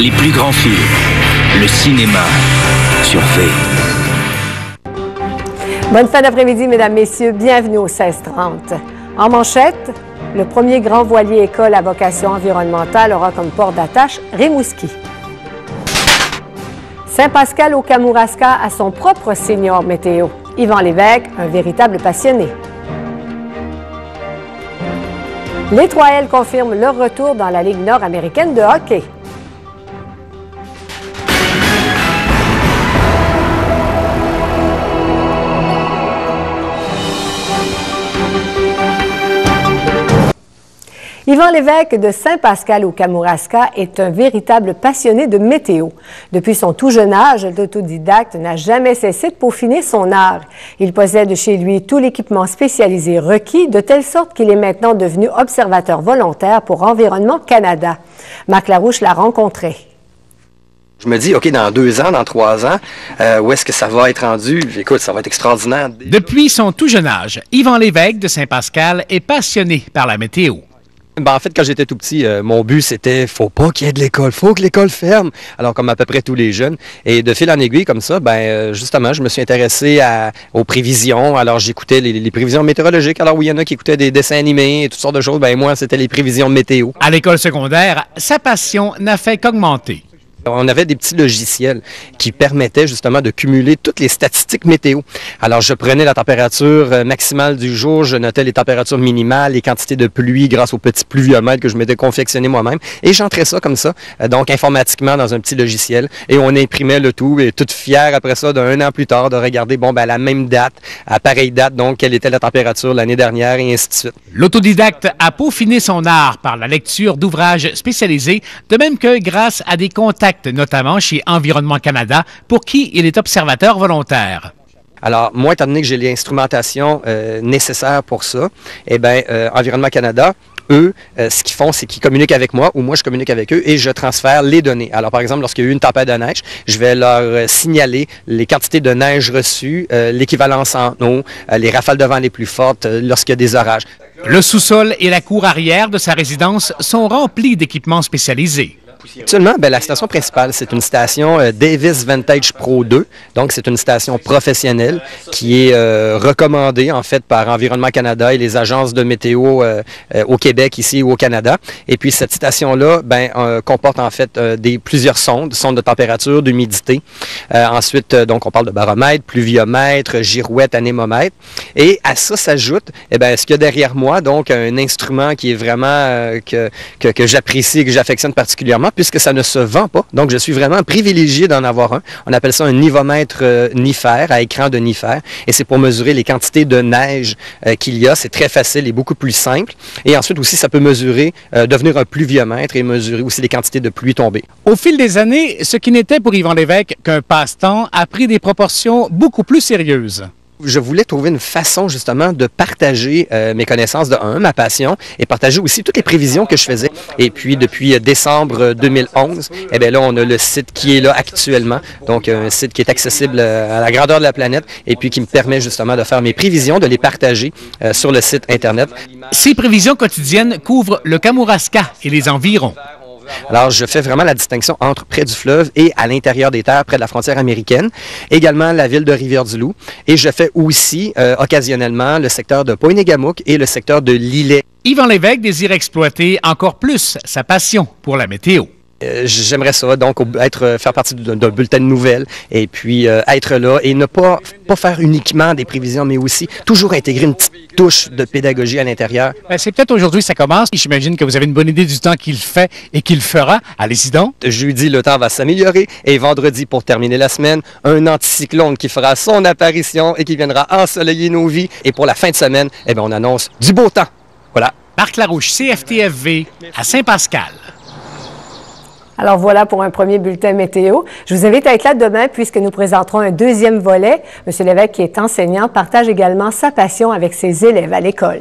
Les plus grands films. Le cinéma sur V. Bonne fin d'après-midi, mesdames, messieurs. Bienvenue au 1630. En manchette, le premier grand voilier école à vocation environnementale aura comme port d'attache Rimouski. Saint-Pascal au Kamouraska a son propre senior météo. Yvan Lévesque, un véritable passionné. Les 3L confirment leur retour dans la Ligue nord-américaine de hockey. Yvan Lévesque de Saint-Pascal au Kamouraska est un véritable passionné de météo. Depuis son tout jeune âge, l'autodidacte n'a jamais cessé de peaufiner son art. Il possède chez lui tout l'équipement spécialisé requis, de telle sorte qu'il est maintenant devenu observateur volontaire pour Environnement Canada. Marc Larouche l'a rencontré. Je me dis, OK, dans deux ans, dans trois ans, euh, où est-ce que ça va être rendu? Écoute, ça va être extraordinaire. Depuis son tout jeune âge, Yvan Lévesque de Saint-Pascal est passionné par la météo. Ben, en fait, quand j'étais tout petit, euh, mon but c'était faut pas qu'il y ait de l'école, faut que l'école ferme. Alors comme à peu près tous les jeunes. Et de fil en aiguille comme ça, ben euh, justement, je me suis intéressé à, aux prévisions. Alors j'écoutais les, prévisions météorologiques. Alors oui, il y en a qui écoutaient des dessins animés et toutes sortes de choses. Ben moi, c'était les prévisions météo. À l'école secondaire, sa passion n'a fait qu'augmenter. On avait des petits logiciels qui permettaient justement de cumuler toutes les statistiques météo. Alors, je prenais la température euh, maximale du jour, je notais les températures minimales, les quantités de pluie grâce au petit pluviomètre que je m'étais confectionné moi-même, et j'entrais ça comme ça, euh, donc informatiquement dans un petit logiciel, et on imprimait le tout, et toute fière après ça, d'un an plus tard, de regarder, bon, ben, à la même date, à pareille date, donc, quelle était la température l'année dernière, et ainsi de suite. L'autodidacte a peaufiné son art par la lecture d'ouvrages spécialisés, de même que grâce à des contacts notamment chez Environnement Canada, pour qui il est observateur volontaire. Alors, moi, étant donné que j'ai l'instrumentation euh, nécessaire pour ça, eh bien, euh, Environnement Canada, eux, euh, ce qu'ils font, c'est qu'ils communiquent avec moi ou moi, je communique avec eux et je transfère les données. Alors, par exemple, lorsqu'il y a eu une tempête de neige, je vais leur signaler les quantités de neige reçues, l'équivalence en eau, les rafales de vent les plus fortes lorsqu'il y a des orages. Le sous-sol et la cour arrière de sa résidence sont remplis d'équipements spécialisés. Actuellement, ben, la station principale, c'est une station euh, Davis Vantage Pro 2. Donc, c'est une station professionnelle qui est euh, recommandée, en fait, par Environnement Canada et les agences de météo euh, au Québec, ici ou au Canada. Et puis, cette station-là ben, comporte, en fait, des, plusieurs sondes, sondes de température, d'humidité. ensuite, donc, on parle de baromètre, pluviomètre, girouette, anémomètre. Et à ça s'ajoute, eh ben, ce qu'il y a derrière moi, donc, un instrument qui est vraiment, que, que, que j'affectionne particulièrement, puisque ça ne se vend pas. Donc, je suis vraiment privilégié d'en avoir un. On appelle ça un nivomètre euh, à écran de nifère. Et c'est pour mesurer les quantités de neige euh, qu'il y a. C'est très facile et beaucoup plus simple. Et ensuite aussi, ça peut mesurer, euh, devenir un pluviomètre et mesurer aussi les quantités de pluie tombée. Au fil des années, ce qui n'était pour Yvan Lévesque qu'un passe-temps a pris des proportions beaucoup plus sérieuses je voulais trouver une façon justement de partager euh, mes connaissances de un, ma passion, et partager aussi toutes les prévisions que je faisais. Et puis depuis euh, décembre 2011, eh bien là, on a le site qui est là actuellement, donc un site qui est accessible euh, à la grandeur de la planète, et puis qui me permet justement de faire mes prévisions, de les partager sur le site Internet. Ces prévisions quotidiennes couvrent le Kamouraska et les environs. Alors, je fais vraiment la distinction entre près du fleuve et à l'intérieur des terres, près de la frontière américaine. Également la ville de Rivière-du-Loup. Et je fais aussi, euh, occasionnellement, le secteur de Poinégamouk et le secteur de Lillet. Yvan Lévesque désire exploiter encore plus sa passion pour la météo. Euh, j'aimerais ça, donc être, euh, faire partie d'un bulletin de nouvelles et puis euh, être là et ne pas, pas faire uniquement des prévisions, mais aussi toujours intégrer une petite touche de pédagogie à l'intérieur. Ben, c'est peut-être aujourd'hui ça commence. J'imagine que vous avez une bonne idée du temps qu'il fait et qu'il fera. Allez-y donc. Jeudi, le temps va s'améliorer et vendredi, pour terminer la semaine, un anticyclone qui fera son apparition et qui viendra ensoleiller nos vies. Et pour la fin de semaine, eh bien, on annonce du beau temps. Voilà. Marc Larouche, CFTFV, à Saint-Pascal. Alors voilà pour un premier bulletin météo. Je vous invite à être là demain puisque nous présenterons un deuxième volet. Monsieur Lévesque, qui est enseignant, partage également sa passion avec ses élèves à l'école.